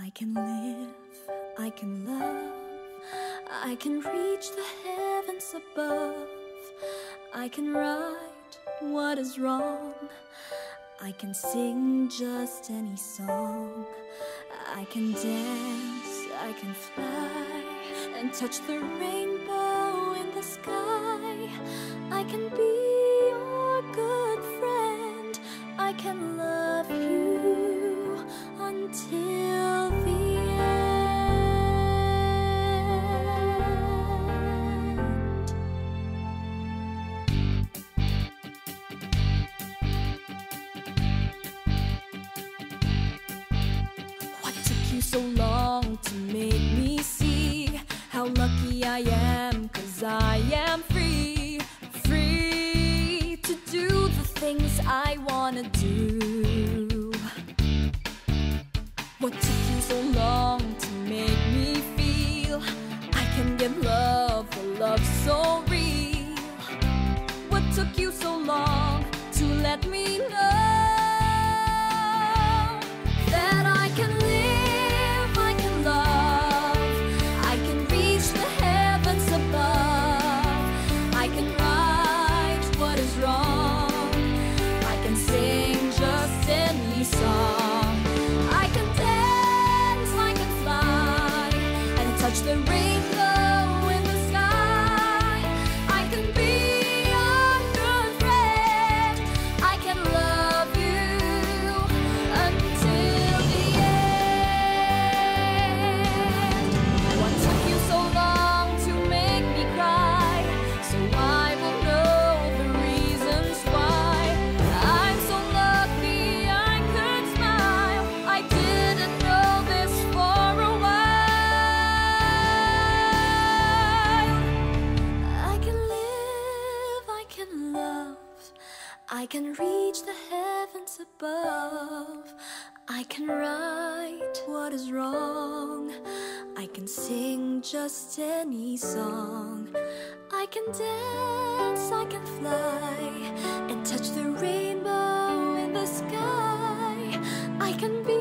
I can live, I can love, I can reach the heavens above. I can right what is wrong. I can sing just any song. I can dance, I can fly, and touch the rainbow in the sky. I can be so long to make me see how lucky I am? Cause I am free, free to do the things I wanna do. What took you so long to make me feel I can give love, a love so real? What took you so long to let me I can reach the heavens above. I can right what is wrong. I can sing just any song. I can dance, I can fly, and touch the rainbow in the sky. I can be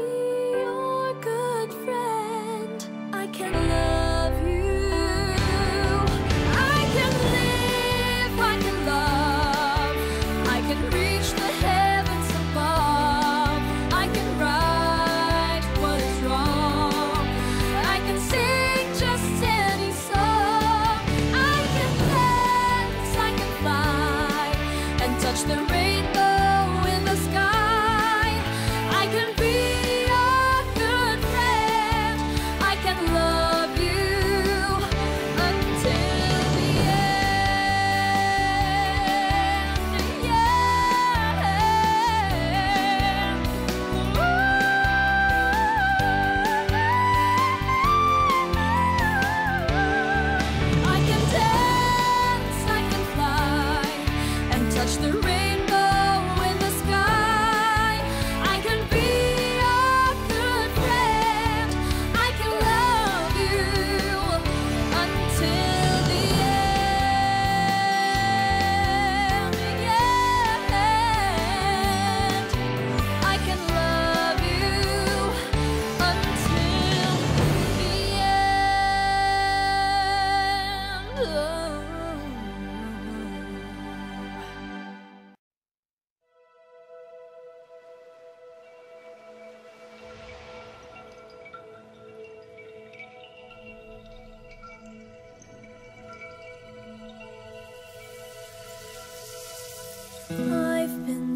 the rainbow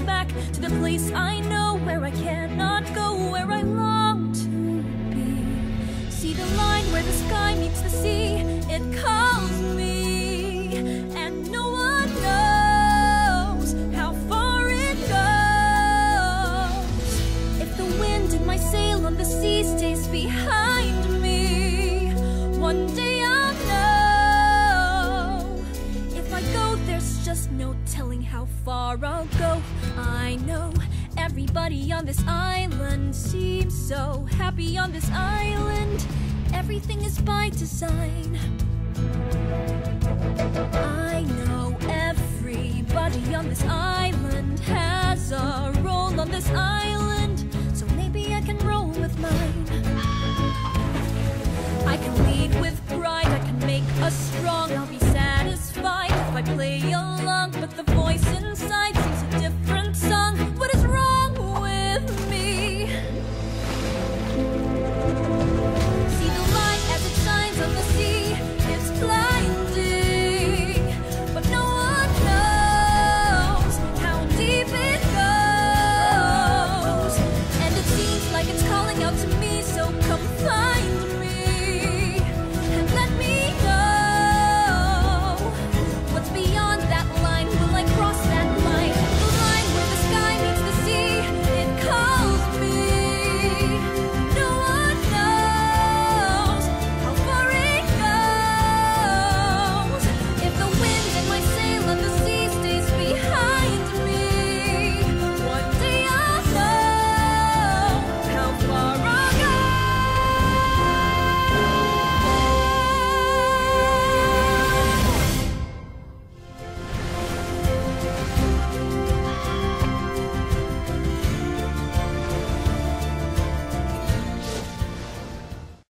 back to the place I know where I cannot go, where I long to be. See the line where the sky meets the sea, it calls me, and no one knows how far it goes. If the wind in my sail on the sea stays behind me, one day I'll know. If I go, there's just no telling how far I'll go I know everybody on this island seems so happy on this island. Everything is by design. I know everybody on this island has a role on this island, so maybe I can roll with mine.